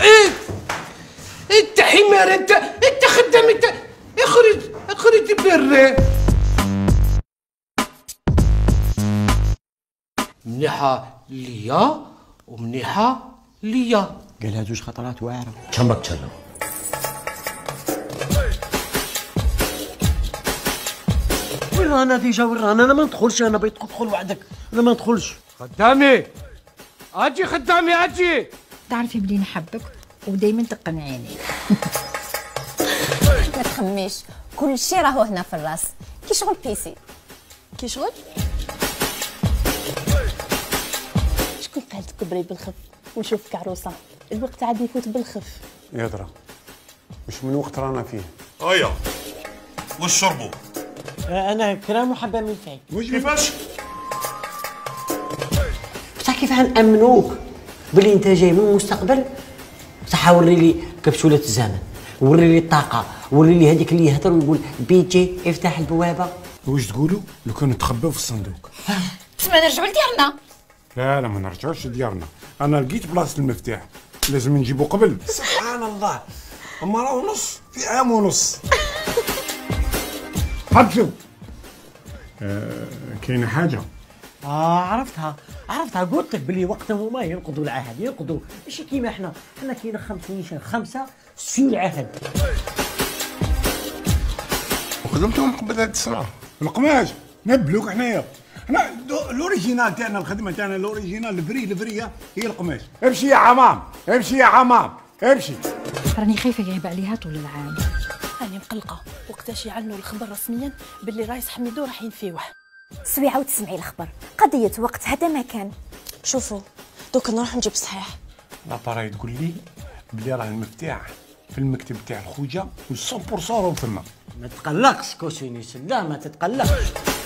إيه؟ إنت حمار انت إنت خدام انت اخرج اخرج برا منيحة ليا ومنيحة ليا. قال هادوش خطرات واعرة كمك تشرب؟ رانا ديجا وين رانا أنا ما ندخلش أنا بغيت تدخل وحدك أنا ما ندخلش. خدامي! أجي خدامي أجي! تعرفي بلي نحبك ودايما تقنعيني. ما تخميش كل شيء راهو هنا في الراس. كي شغل بيسي؟ كي شغل؟ شكون قال تكبري بالخف ونشوفك عروسه الوقت عاد يفوت بالخف. يضرب مش من وقت رانا فيه. ايا واش شربوا؟ أنا كرام وحبه من الفاي كيفاش بصح كيف غنامنوك بلي أنت جاي من المستقبل؟ بصح وري لي كبسولة الزمن وري لي الطاقة وري لي هذيك اللي يهضر ويقول بيجي افتح البوابة. واش تقولوا؟ لو كانوا تخباو في الصندوق. تسمى نرجعوا لديارنا. لا لا ما نرجعوش لديارنا. أنا لقيت بلاصة المفتاح. لازم نجيبو قبل. سبحان الله. أما راه ونص في عام ونص. حبسوا آه كاينة حاجة. آه عرفتها. عرفتها. قلت لك بلي وقتهم هما ينقضوا العهد. ينقضوا. ماشي كيما إحنا. إحنا كاين خمس نيشان خمسة في العهد وخدمتهم قبل هاد السنة القماش. نبلوك حنايا حنا دو- الأوريجينال تاعنا الخدمة تاعنا الأوريجينال الفري الفرية هي القماش. امشي يا عمام. امشي يا عمام. امشي. راني خايفة يغيب عليها طول العام. راني مقلقة. وقتاش يعلنوا الخبر رسميا باللي رايس حميدو راح ينفيوه. سويعه وتسمعي الخبر. قضية وقت هذا ما كان. شوفوا دوك نروح نجيب صحيح. لاباراي تقول لي بلي راه المفتاح في المكتب تاع الخوجة و 100% راهو ثما ما تقلقش كوسينيس لا ما تتقلقش.